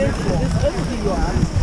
this, this energy you I